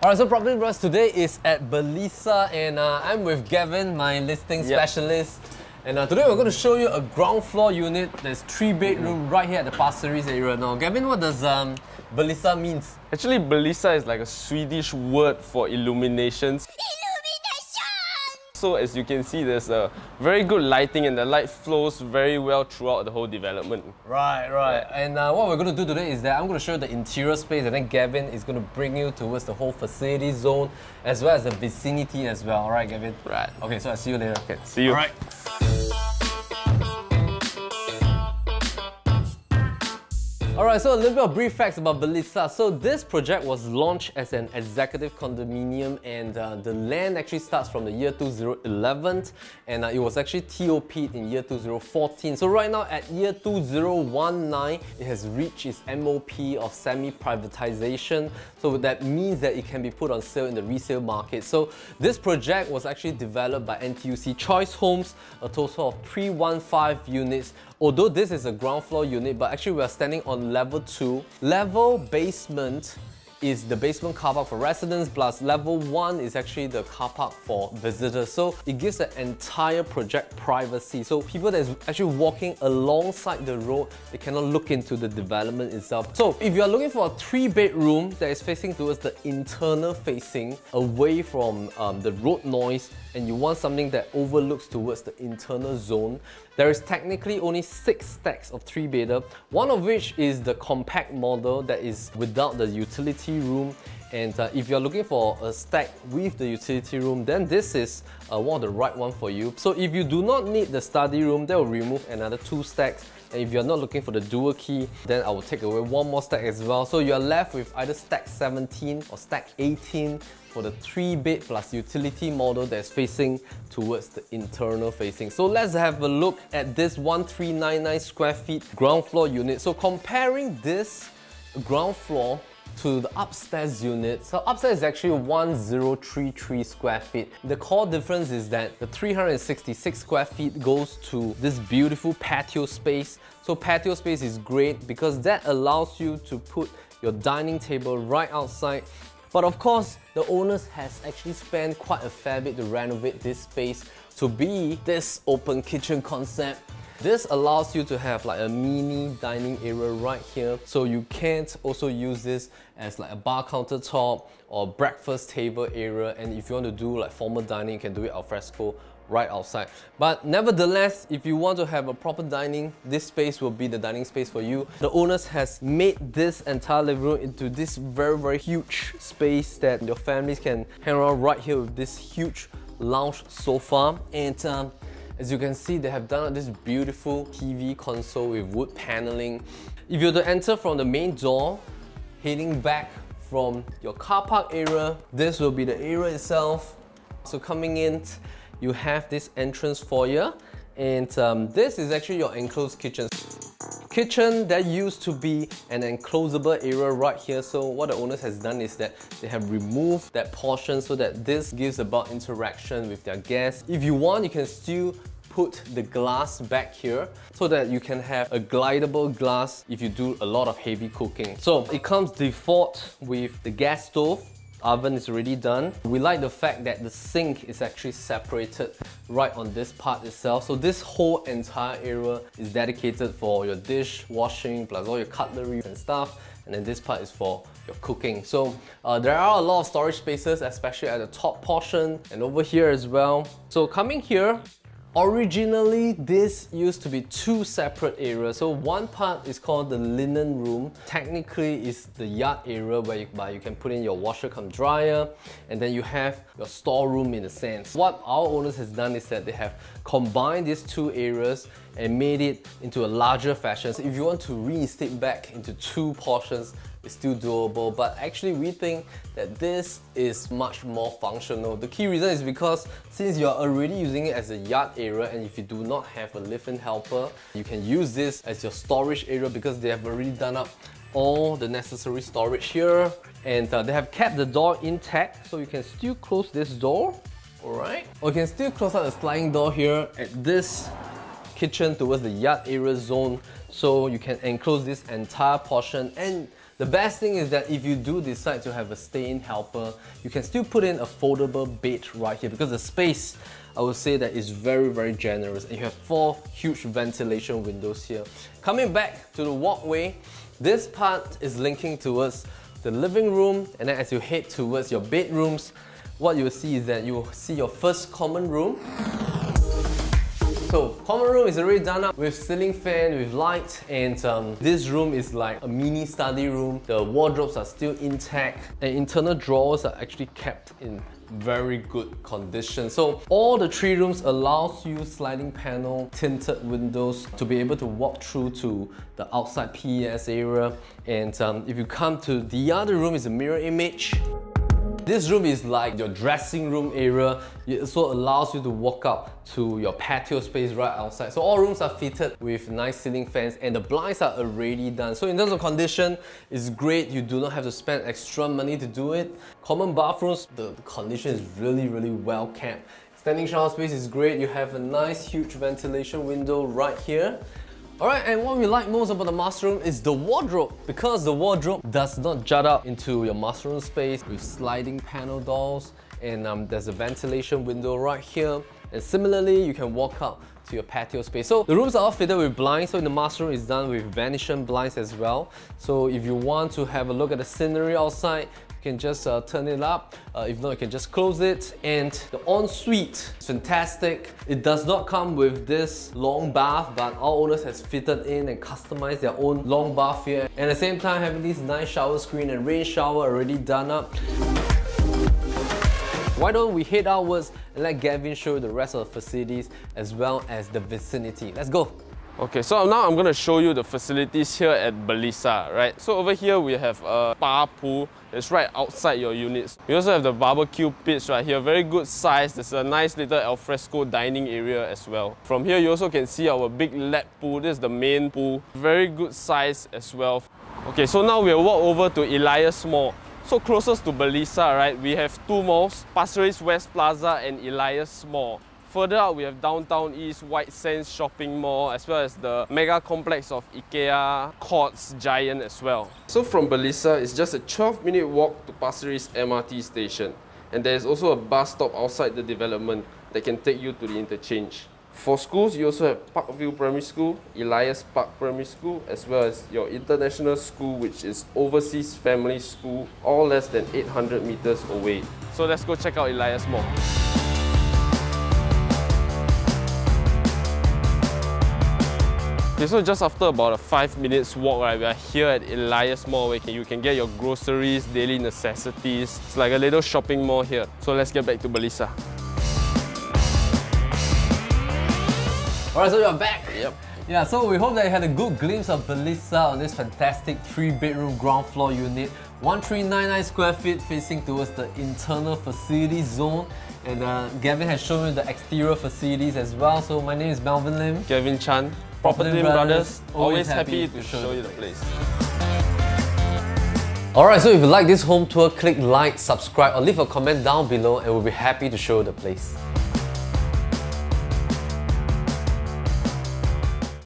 Alright, so Property Bros today is at Belysa and uh, I'm with Gavin, my listing Yep. specialist. And uh, today we're going to show you a ground floor unit. There's three bedroom right here at the Pasir Ris area. Now, Gavin, what does um, Belysa means? Actually, Belysa is like a Swedish word for illuminations. So as you can see, there's a very good lighting and the light flows very well throughout the whole development. Right, right. And uh, what we're going to do today is that I'm going to show you the interior space and then Gavin is going to bring you towards the whole facility zone as well as the vicinity as well. Alright, Gavin? Right. Okay, so I'll see you later. Okay, see you. Alright. Alright, so a little bit of brief facts about Belysa. So this project was launched as an executive condominium and uh, the land actually starts from the year 2011 and uh, it was actually TOP'd in year 2014. So right now at year 2019, it has reached its MOP of semi-privatization. So that means that it can be put on sale in the resale market. So this project was actually developed by NTUC Choice Homes, a total of 315 units Although this is a ground floor unit, but actually we are standing on level 2. Level basement is the basement car park for residents plus level 1 is actually the car park for visitors. So it gives the entire project privacy. So people that is actually walking alongside the road, they cannot look into the development itself. So if you are looking for a 3 bedroom that is facing towards the internal facing away from um, the road noise and you want something that overlooks towards the internal zone, there is technically only six stacks of three bedder, one of which is the compact model that is without the utility room. And uh, if you're looking for a stack with the utility room, then this is uh, one of the right one for you. So if you do not need the study room, that will remove another two stacks. And if you're not looking for the dual key, then I will take away one more stack as well. So you're left with either stack 17 or stack 18 for the 3 bed plus utility model that's facing towards the internal facing. So let's have a look at this 1399 square feet ground floor unit. So comparing this ground floor to the upstairs unit. So upstairs is actually 1033 square feet. The core difference is that the 366 square feet goes to this beautiful patio space. So patio space is great because that allows you to put your dining table right outside but of course, the owners has actually spent quite a fair bit to renovate this space to be this open kitchen concept. This allows you to have like a mini dining area right here. So you can't also use this as like a bar countertop or breakfast table area. And if you want to do like formal dining, you can do it al fresco right outside. But nevertheless, if you want to have a proper dining, this space will be the dining space for you. The owners has made this entire living room into this very, very huge space that your families can hang around right here with this huge lounge sofa. And um, as you can see, they have done this beautiful TV console with wood paneling. If you were to enter from the main door, heading back from your car park area, this will be the area itself. So coming in, you have this entrance foyer and um, this is actually your enclosed kitchen. Kitchen that used to be an enclosable area right here so what the owners has done is that they have removed that portion so that this gives about interaction with their guests. If you want you can still put the glass back here so that you can have a glidable glass if you do a lot of heavy cooking. So it comes default with the gas stove oven is already done. We like the fact that the sink is actually separated right on this part itself. So this whole entire area is dedicated for your dish washing plus all your cutlery and stuff. And then this part is for your cooking. So uh, there are a lot of storage spaces, especially at the top portion and over here as well. So coming here, Originally, this used to be two separate areas. So one part is called the linen room. Technically, it's the yard area where you, where you can put in your washer come dryer, and then you have your storeroom in a sense. What our owners has done is that they have combined these two areas and made it into a larger fashion. So if you want to reinstate back into two portions, it's still doable, but actually we think that this is much more functional. The key reason is because since you're already using it as a yard area and if you do not have a live-in helper, you can use this as your storage area because they have already done up all the necessary storage here. And uh, they have kept the door intact so you can still close this door. Alright. Or you can still close out the sliding door here at this kitchen towards the yard area zone. So you can enclose this entire portion and The best thing is that if you do decide to have a stay-in helper, you can still put in a foldable bed right here because the space I would say that is very, very generous. And you have four huge ventilation windows here. Coming back to the walkway, this part is linking towards the living room and then as you head towards your bedrooms, what you'll see is that you'll see your first common room. So common room is already done up with ceiling fan, with light, and um, this room is like a mini study room. The wardrobes are still intact, and internal drawers are actually kept in very good condition. So all the three rooms allows you sliding panel tinted windows to be able to walk through to the outside PES area. And um, if you come to the other room, is a mirror image. This room is like your dressing room area. It also allows you to walk up to your patio space right outside. So all rooms are fitted with nice ceiling fans and the blinds are already done. So in terms of condition, it's great. You do not have to spend extra money to do it. Common bathrooms, the condition is really, really well kept. Standing shower space is great. You have a nice huge ventilation window right here. Alright, and what we like most about the master room is the wardrobe because the wardrobe does not jut out into your master room space with sliding panel doors and um, there's a ventilation window right here and similarly you can walk out to your patio space. So the rooms are all fitted with blinds so in the master room is done with Venetian blinds as well. So if you want to have a look at the scenery outside you can just uh, turn it up. Uh, if not, you can just close it. And the ensuite is fantastic. It does not come with this long bath, but all owners has fitted in and customized their own long bath here. And at the same time, having this nice shower screen and rain shower already done up. Why don't we head outwards and let Gavin show you the rest of the facilities as well as the vicinity. Let's go! Okay, so now I'm going to show you the facilities here at Belysa, right? So over here we have a bar pool that's right outside your units. We also have the barbecue pits right here, very good size. There's a nice little alfresco dining area as well. From here you also can see our big lap pool. This is the main pool. Very good size as well. Okay, so now we'll walk over to Elias Mall. So closest to Belysa, right, we have two malls, Pasir Ris West Plaza and Elias Mall. Further out, we have Downtown East White Sands Shopping Mall, as well as the mega complex of IKEA, Courts, Giant as well. So from Belysa, it's just a 12 minute walk to Pasir Ris MRT station. And there is also a bus stop outside the development that can take you to the interchange. For schools, you also have Parkview Primary School, Elias Park Primary School, as well as your international school, which is Overseas Family School, all less than 800 meters away. So let's go check out Elias Mall. Okay, so just after about a five minutes walk, right, we are here at Elias Mall where you can get your groceries, daily necessities. It's like a little shopping mall here. So let's get back to Belysa. Alright, so you're back. Yep. Yeah, so we hope that you had a good glimpse of Belysa on this fantastic three-bedroom ground floor unit. 1399 square feet facing towards the internal facilities zone. And uh, Gavin has shown you the exterior facilities as well. So my name is Melvin Lim. Gavin Chan, Property Brothers, always happy to show you the place. Alright, so if you like this home tour, click like, subscribe or leave a comment down below and we'll be happy to show you the place.